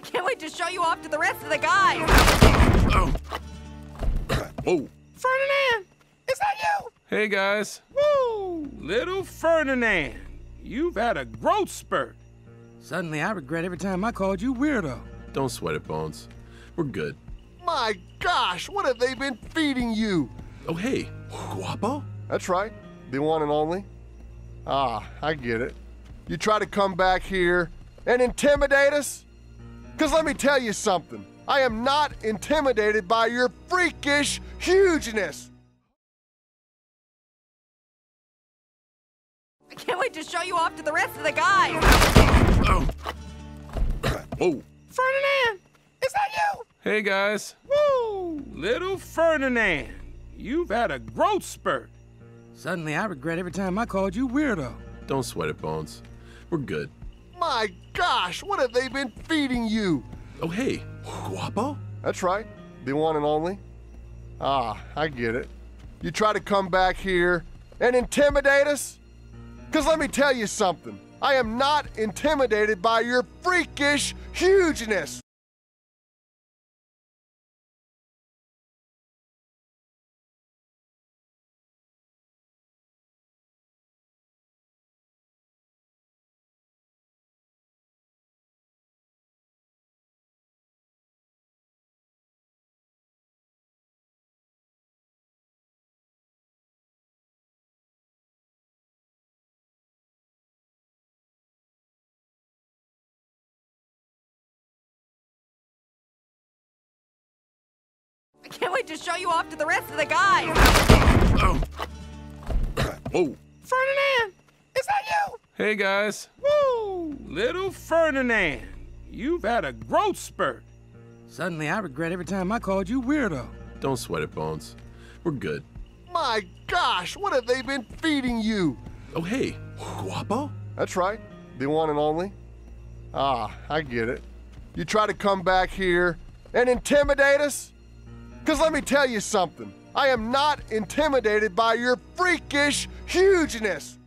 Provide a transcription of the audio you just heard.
I can't wait to show you off to the rest of the guys. Oh. Whoa. Ferdinand, is that you? Hey, guys. Woo! Little Ferdinand, you've had a growth spurt. Suddenly, I regret every time I called you weirdo. Don't sweat it, Bones. We're good. My gosh, what have they been feeding you? Oh, hey. Guapo? That's right, the one and only. Ah, I get it. You try to come back here and intimidate us? Because let me tell you something. I am not intimidated by your freakish hugeness. I can't wait to show you off to the rest of the guys. Oh. Whoa. Ferdinand, is that you? Hey, guys. Woo! Little Ferdinand, you've had a growth spurt. Suddenly, I regret every time I called you weirdo. Don't sweat it, Bones. We're good. My gosh, what have they been feeding you? Oh, hey. Guapo? That's right, the one and only. Ah, I get it. You try to come back here and intimidate us? Because let me tell you something. I am not intimidated by your freakish hugeness. Can't wait to show you off to the rest of the guys. Oh. Whoa. Ferdinand, is that you? Hey, guys. Woo! Little Ferdinand, you've had a growth spurt. Suddenly, I regret every time I called you weirdo. Don't sweat it, Bones. We're good. My gosh, what have they been feeding you? Oh, hey. Guapo? That's right, the one and only. Ah, I get it. You try to come back here and intimidate us? Because let me tell you something. I am not intimidated by your freakish hugeness.